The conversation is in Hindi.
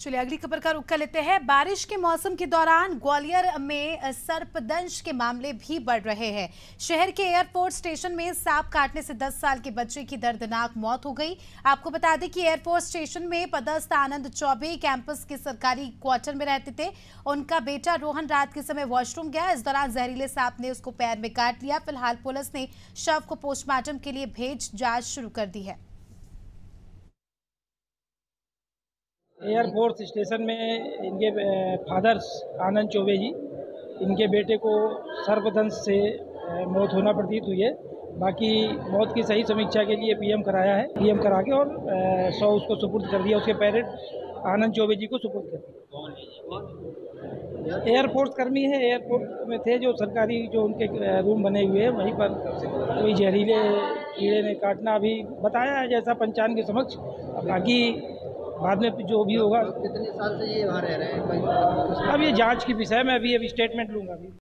चलिए अगली खबर का रुख कर लेते हैं। बारिश के मौसम के दौरान ग्वालियर में सर्पदंश के मामले भी बढ़ रहे हैं। शहर के एयरपोर्ट स्टेशन में सांप काटने से 10 साल के बच्चे की दर्दनाक मौत हो गई। आपको बता दें कि एयरपोर्ट स्टेशन में पदस्थ आनंद चौबे कैंपस के सरकारी क्वार्टर में रहते थे। उनका बेटा रोहन रात के समय वॉशरूम गया। इस दौरान जहरीले सांप ने उसको पैर में काट लिया। फ़िलहाल पुलिस ने शव को पोस्टमार्टम के लिए भेज जाँच शुरू कर दी है। एयरफोर्स स्टेशन में इनके फादर्स आनंद चौबे जी, इनके बेटे को सर्पदंश से मौत होना प्रतीत हुई है। बाकी मौत की सही समीक्षा के लिए पीएम कराया है, पीएम करा के और सौ उसको सुपुर्द कर दिया, उसके पेरेंट आनंद चौबे जी को सुपुर्द कर दिया। एयरफोर्स कर्मी है एयरपोर्ट में थे जो सरकारी, जो उनके रूम बने हुए हैं, वहीं पर कोई जहरीले कीड़े ने काटना अभी बताया है, जैसा पंचायत के समक्ष। बाकी बाद में जो भी होगा। कितने साल से ये वहाँ रह रहे हैं? अब ये जाँच की विषय मैं अभी अभी स्टेटमेंट लूँगा अभी।